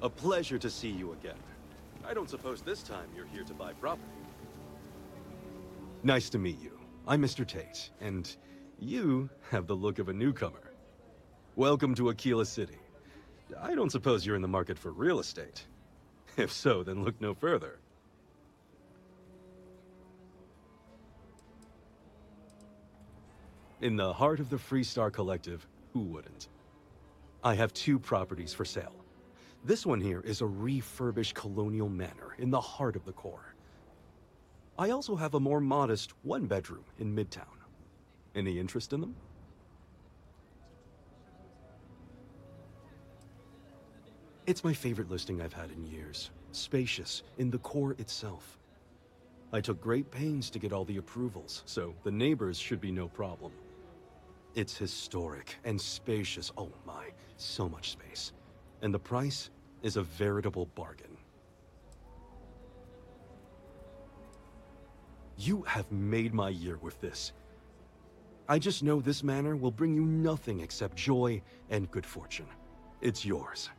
A pleasure to see you again. I don't suppose this time you're here to buy property. Nice to meet you. I'm Mr. Tate, and you have the look of a newcomer. Welcome to Akila City. I don't suppose you're in the market for real estate. If so, then look no further. In the heart of the Freestar Collective, who wouldn't? I have two properties for sale. This one here is a refurbished colonial manor in the heart of the core. I also have a more modest one bedroom in Midtown. Any interest in them? It's my favorite listing I've had in years. Spacious, in the core itself. I took great pains to get all the approvals, so the neighbors should be no problem. It's historic and spacious. Oh my, so much space. And the price is a veritable bargain. You have made my year with this. I just know this manor will bring you nothing except joy and good fortune. It's yours.